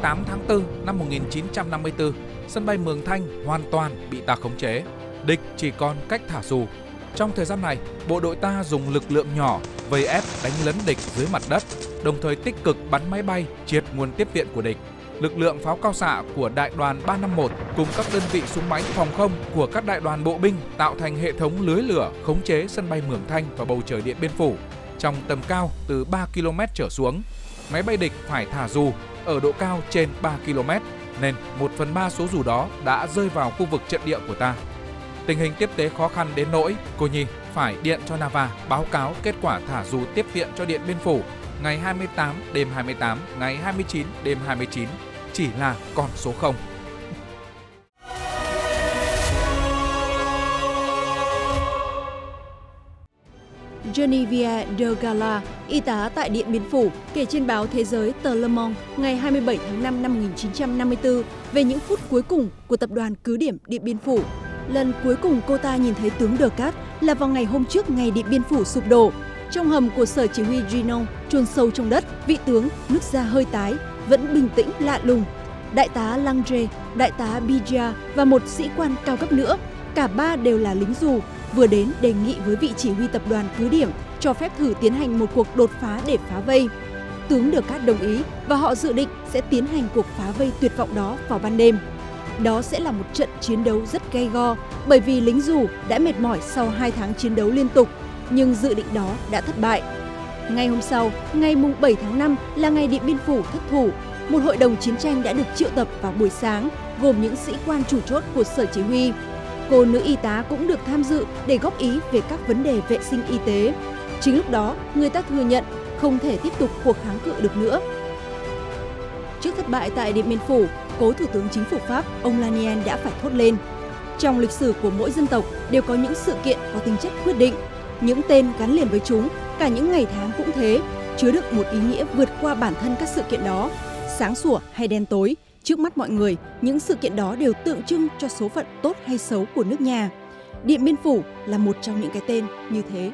18 tháng 4 năm 1954, sân bay Mường Thanh hoàn toàn bị ta khống chế. Địch chỉ còn cách thả dù. Trong thời gian này, bộ đội ta dùng lực lượng nhỏ vây ép đánh lấn địch dưới mặt đất, đồng thời tích cực bắn máy bay triệt nguồn tiếp viện của địch. Lực lượng pháo cao xạ của đại đoàn 351 cùng các đơn vị súng máy phòng không của các đại đoàn bộ binh tạo thành hệ thống lưới lửa khống chế sân bay Mường Thanh và bầu trời Điện Biên Phủ trong tầm cao từ 3 km trở xuống. Máy bay địch phải thả dù ở độ cao trên 3 km nên 1 phần 3 số dù đó đã rơi vào khu vực trận địa của ta. Tình hình tiếp tế khó khăn đến nỗi cô Nhi phải điện cho Nava báo cáo kết quả thả dù tiếp viện cho Điện Biên Phủ ngày 28 đêm 28, ngày 29 đêm 29 chỉ là con số 0. Genevieve de Gala, y tá tại Điện Biên Phủ, kể trên báo Thế giới tờ Le Monde ngày 27 tháng 5 năm 1954 về những phút cuối cùng của tập đoàn cứ điểm Điện Biên Phủ. Lần cuối cùng cô ta nhìn thấy tướng Đờ Cát là vào ngày hôm trước ngày Điện Biên Phủ sụp đổ. Trong hầm của sở chỉ huy Ginon, chôn sâu trong đất, vị tướng nước da hơi tái, vẫn bình tĩnh lạ lùng. Đại tá Langre, đại tá Bija và một sĩ quan cao cấp nữa, cả ba đều là lính dù, vừa đến đề nghị với vị chỉ huy tập đoàn cứ điểm cho phép thử tiến hành một cuộc đột phá để phá vây. Tướng được các đồng ý và họ dự định sẽ tiến hành cuộc phá vây tuyệt vọng đó vào ban đêm. Đó sẽ là một trận chiến đấu rất gay go bởi vì lính dù đã mệt mỏi sau 2 tháng chiến đấu liên tục, nhưng dự định đó đã thất bại. Ngay hôm sau, ngày mùng 7 tháng 5 là ngày Điện Biên Phủ thất thủ. Một hội đồng chiến tranh đã được triệu tập vào buổi sáng, gồm những sĩ quan chủ chốt của sở chỉ huy. Cô nữ y tá cũng được tham dự để góp ý về các vấn đề vệ sinh y tế. Chính lúc đó, người ta thừa nhận không thể tiếp tục cuộc kháng cự được nữa. Trước thất bại tại Điện Biên Phủ, cố Thủ tướng Chính phủ Pháp, ông Lanien đã phải thốt lên. Trong lịch sử của mỗi dân tộc đều có những sự kiện có tính chất quyết định. Những tên gắn liền với chúng, cả những ngày tháng cũng thế, chứa đựng một ý nghĩa vượt qua bản thân các sự kiện đó. Sáng sủa hay đen tối, trước mắt mọi người, những sự kiện đó đều tượng trưng cho số phận tốt hay xấu của nước nhà. Điện Biên Phủ là một trong những cái tên như thế.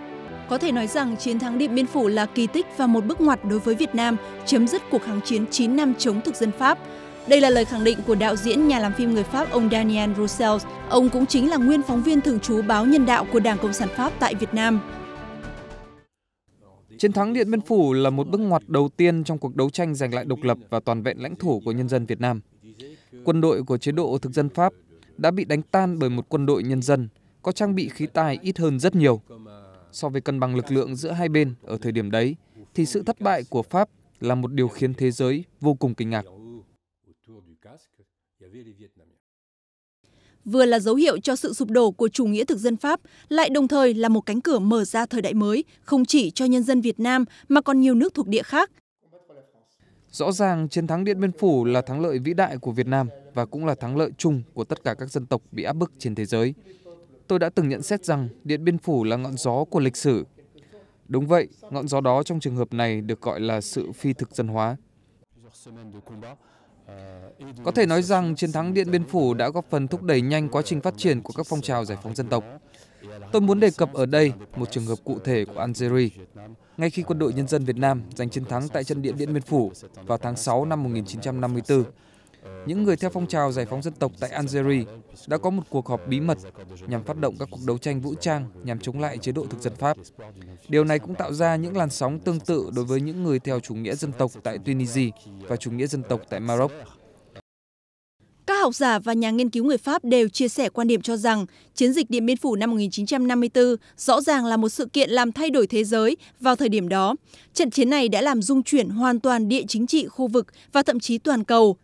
Có thể nói rằng chiến thắng Điện Biên Phủ là kỳ tích và một bước ngoặt đối với Việt Nam chấm dứt cuộc kháng chiến 9 năm chống thực dân Pháp. Đây là lời khẳng định của đạo diễn nhà làm phim người Pháp ông Daniel Roussel. Ông cũng chính là nguyên phóng viên thường trú báo Nhân đạo của Đảng Cộng sản Pháp tại Việt Nam. Chiến thắng Điện Biên Phủ là một bước ngoặt đầu tiên trong cuộc đấu tranh giành lại độc lập và toàn vẹn lãnh thổ của nhân dân Việt Nam. Quân đội của chế độ thực dân Pháp đã bị đánh tan bởi một quân đội nhân dân có trang bị khí tài ít hơn rất nhiều. So với cân bằng lực lượng giữa hai bên ở thời điểm đấy, thì sự thất bại của Pháp là một điều khiến thế giới vô cùng kinh ngạc. Vừa là dấu hiệu cho sự sụp đổ của chủ nghĩa thực dân Pháp, lại đồng thời là một cánh cửa mở ra thời đại mới, không chỉ cho nhân dân Việt Nam mà còn nhiều nước thuộc địa khác. Rõ ràng chiến thắng Điện Biên Phủ là thắng lợi vĩ đại của Việt Nam và cũng là thắng lợi chung của tất cả các dân tộc bị áp bức trên thế giới. Tôi đã từng nhận xét rằng Điện Biên Phủ là ngọn gió của lịch sử. Đúng vậy, ngọn gió đó trong trường hợp này được gọi là sự phi thực dân hóa. Có thể nói rằng chiến thắng Điện Biên Phủ đã góp phần thúc đẩy nhanh quá trình phát triển của các phong trào giải phóng dân tộc. Tôi muốn đề cập ở đây một trường hợp cụ thể của Algeria. Ngay khi quân đội nhân dân Việt Nam giành chiến thắng tại trận địa Điện Biên Phủ vào tháng 6 năm 1954, những người theo phong trào giải phóng dân tộc tại Algeria đã có một cuộc họp bí mật nhằm phát động các cuộc đấu tranh vũ trang nhằm chống lại chế độ thực dân Pháp. Điều này cũng tạo ra những làn sóng tương tự đối với những người theo chủ nghĩa dân tộc tại Tunisia và chủ nghĩa dân tộc tại Maroc. Các học giả và nhà nghiên cứu người Pháp đều chia sẻ quan điểm cho rằng chiến dịch Điện Biên Phủ năm 1954 rõ ràng là một sự kiện làm thay đổi thế giới vào thời điểm đó. Trận chiến này đã làm dung chuyển hoàn toàn địa chính trị khu vực và thậm chí toàn cầu